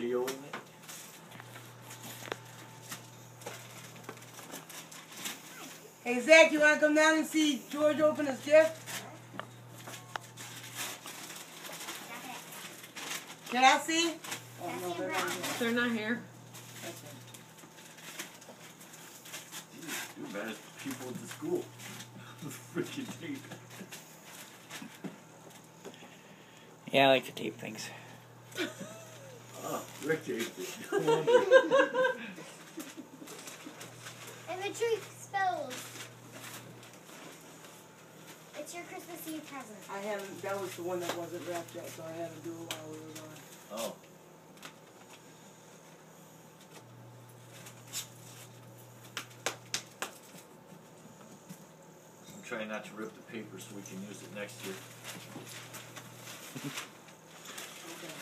videoing it. Hey Zach, you wanna come down and see George open his gift? Can I see? Oh no, they're not here. They're not here. That's it. Jeez, Too bad it's people at the school. Freaking tape. Yeah, I like to tape things. Rick taped it. No wonder. If a tree spills, it's your Christmas Eve present. I haven't, that was the one that wasn't wrapped yet, so I had to do it while we were gone. Oh. I'm trying not to rip the paper so we can use it next year. Okay.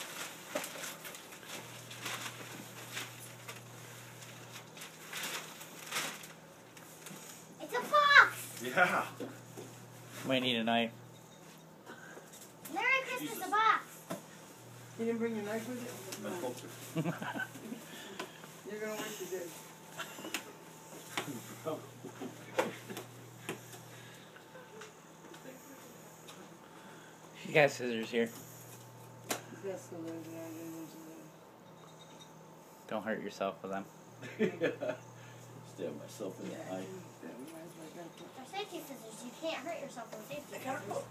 It's a box! Yeah. Might need a knife. Merry Christmas, a box! You didn't bring your knife with you? No. You're gonna wish you did. You got scissors here. That's the way that I didn't mention Don't hurt yourself with them. Stab myself in the that. eye. Yeah, we might as well get safety scissors. You can't hurt yourself with safety scissors.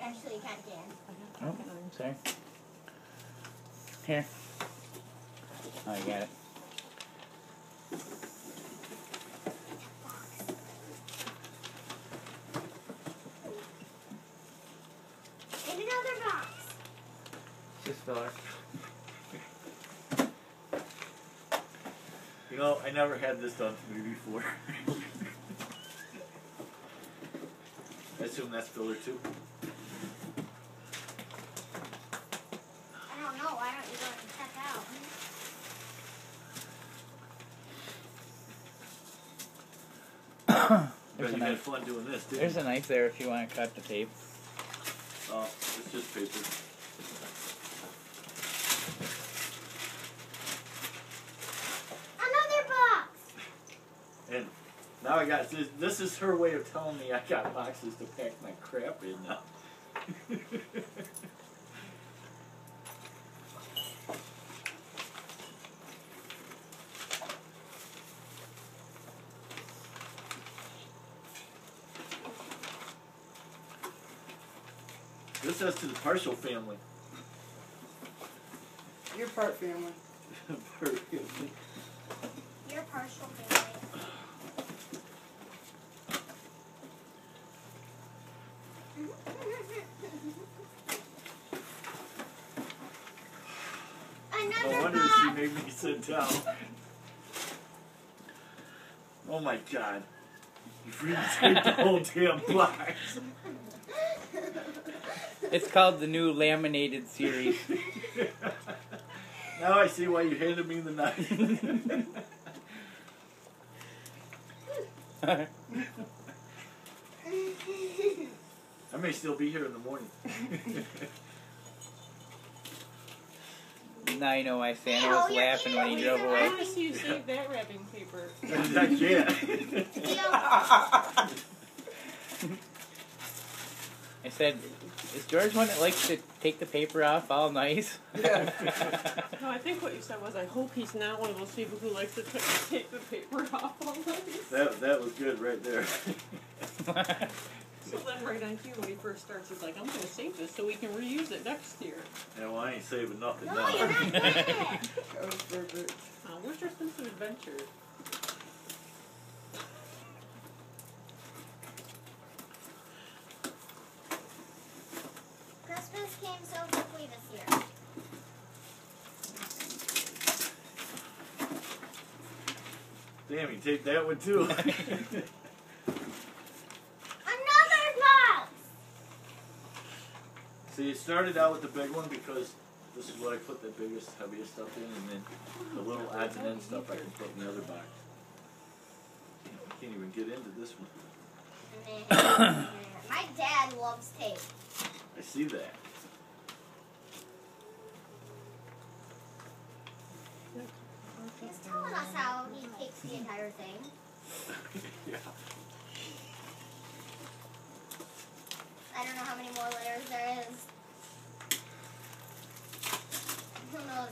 Actually, you kind of can. Oh, sorry. Here. Oh, you got it. In another box. Just filler. You know, I never had this done to me before. I assume that's filler too. I don't know. Why don't you go and check out? There's a you had knife. fun doing this, didn't There's you? a knife there if you want to cut the tape. Oh, it's just paper. Another box. And now I got this. This is her way of telling me I got boxes to pack my crap in now. this says to the Parshall family. Your part, family. Your partial family. No wonder box. she made me sit down. Oh my god. You've really taped the whole damn box. It's called the new laminated series. now I see why you handed me the knife. I may still be here in the morning. now you know why Santa Oh, was you're laughing when he drove with I away. want to you save that wrapping paper. I can't. I said, is George one that likes to take the paper off all nice? Yeah. No, I think what you said was, I hope he's not one of those people who likes to take the paper off all night. that that was good right there. So then right on cue when he first starts, he's like, I'm going to save this so we can reuse it next year. Yeah, well, I ain't saving nothing No, now. you're not doing. That. Uh, where's your sense of adventure? Christmas came so quickly this year. Damn, you take that one too. See, it started out with the big one because this is what I put the biggest, heaviest stuff in, and then the little add and end stuff I can put in the other box. I can't even get into this one. My dad loves tape. I see that. He's telling us how he takes the entire thing. yeah. I don't know how many more letters there is.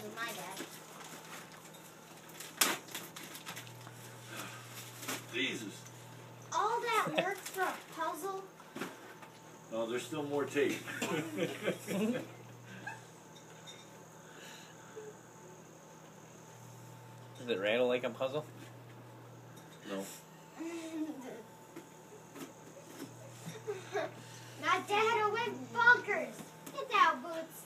Who my dad. Jesus. All that work for a puzzle? Oh, there's still more tape. Does it rattle like a puzzle? no. My dad went bonkers. Get out, Boots.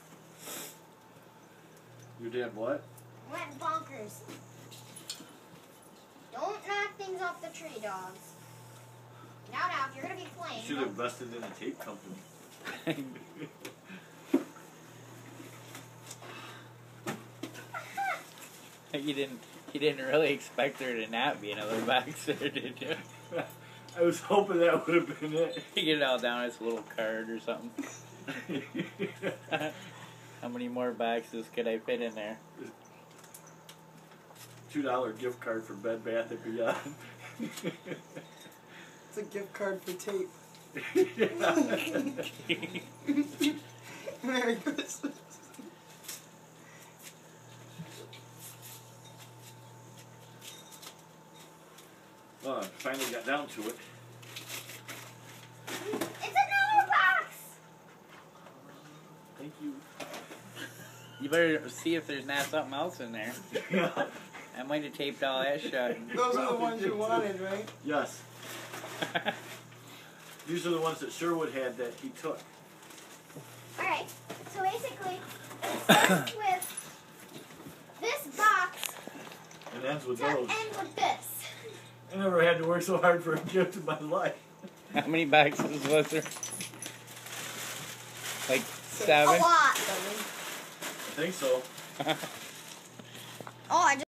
Your dad what? Went bonkers. Don't knock things off the tree, dogs. Now, now, if you're gonna be playing, You Should have don't- invested in a tape company. you didn't. You didn't really expect there to not be another box there, did you? I was hoping that would have been it. You get it all down as a little card or something. How many more boxes could I fit in there? Two dollar gift card for Bed Bath and Beyond. It's a gift card for tape. Merry Christmas. well, I finally got down to it. It's another box! Thank you. You better see if there's not something else in there. I might have taped all that shut. Those are the ones you wanted, right? yes, these are the ones that Sherwood had that he took. Alright, so basically, it starts with this box And ends with to those. end with this. I never had to work so hard for a gift in my life. How many boxes was there? Like seven? A seven? lot. I think so. Oh, I just